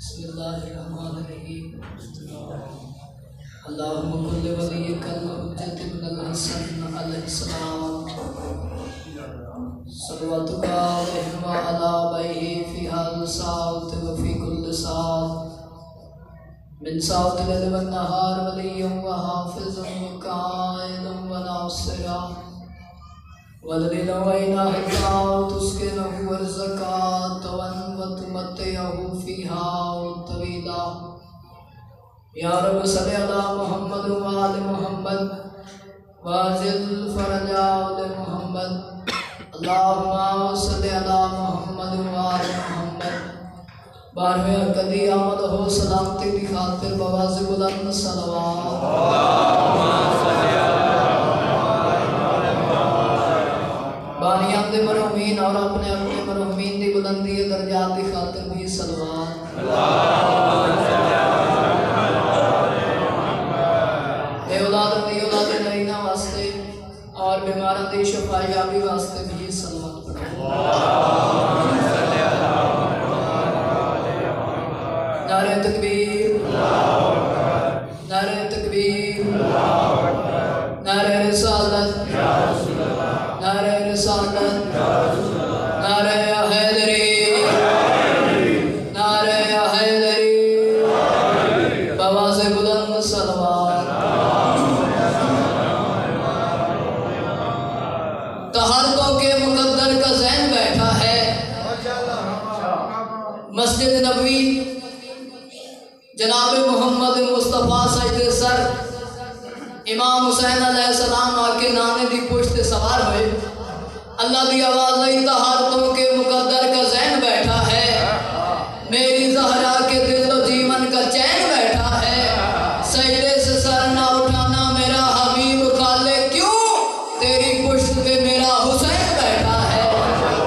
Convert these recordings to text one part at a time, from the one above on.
بسم الله الرحمن الرحيم اللهم كل وليك الحجة بن الحسن عليه السلام. صلواتك عليه وعلى آبائه في هذا الساعة وفي كل ساعة من ساعة الليل والنهار وليا وحافظا وقائدا وناصرا والذين وإن حتى تسكنه الزكاة وتمتعه فيها طويلا يا رب صل على محمد وآل محمد وازل فرجا آل محمد. اللهم صل على محمد وآل محمد. بارہویں قدی آمد ہو، سلامتی کی خاطر بواز بلند صلوات. بلندی درجات دی خاطر بھی صلوات۔ اے اولاد دی اولاد نرینہ واسطے اور بیماران دی شفایابی واسطے بھی صلوات پڑھو۔ نعرہ تکبیر۔ نعرہ تکبیر۔ نعرہ رسالت۔ مسجد نبوی جناب محمد مصطفیٰ سید سر امام حسین علیہ السلام آ کے نانے دی پشت سوار ہوئے۔ اللہ دی آواز آئی تہارتوں کے مقدر کا ذہن بیٹھا ہے۔ میری زہرا کے دل و جیون کا چین بیٹھا ہے۔ سجدے سے سر نہ اٹھانا میرا حبیب کھالے کیوں؟ تیری پشت پہ میرا حسین بیٹھا ہے۔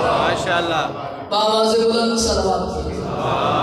ماشاءاللہ۔ بابا سے بلند سلوات 아.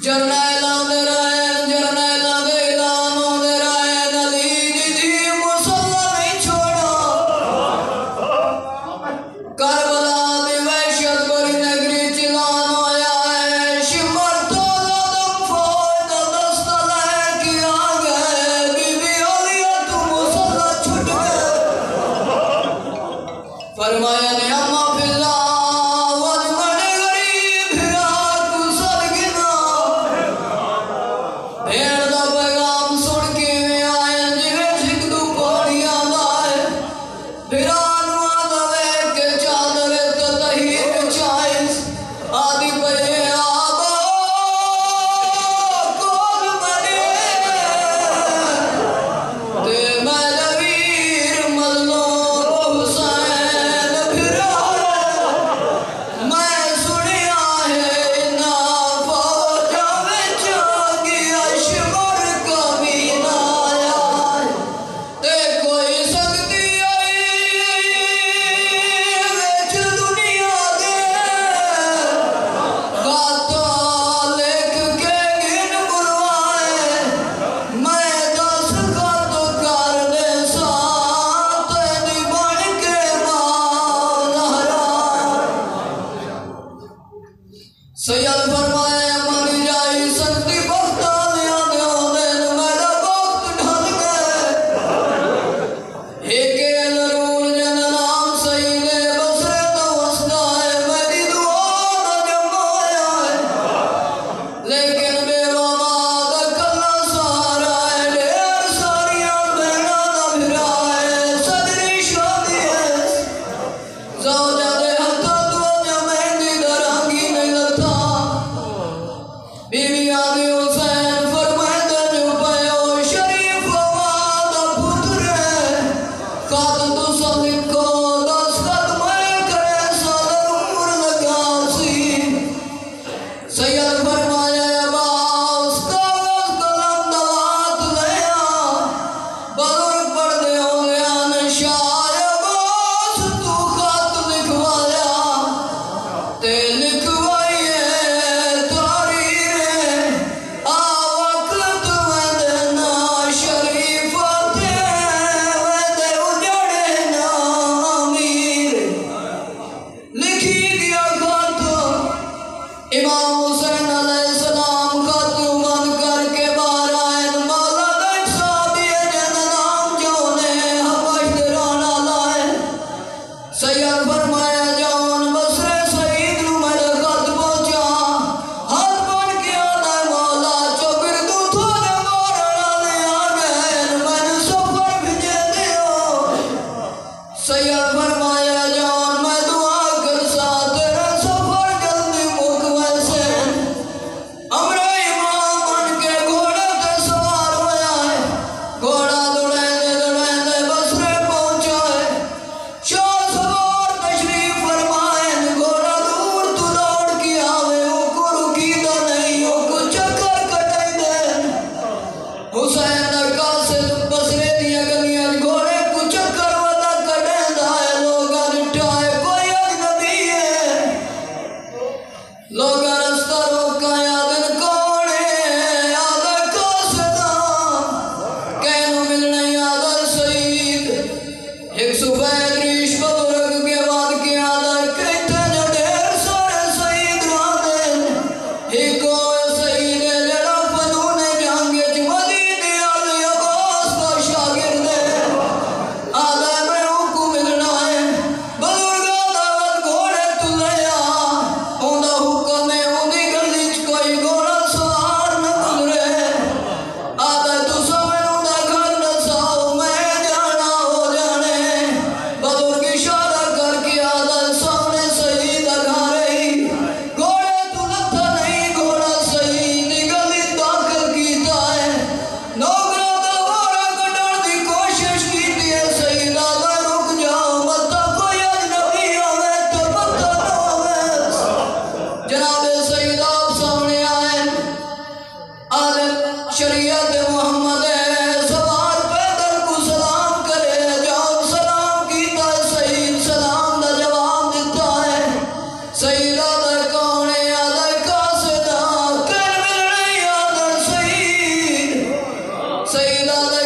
Journal of the Lord.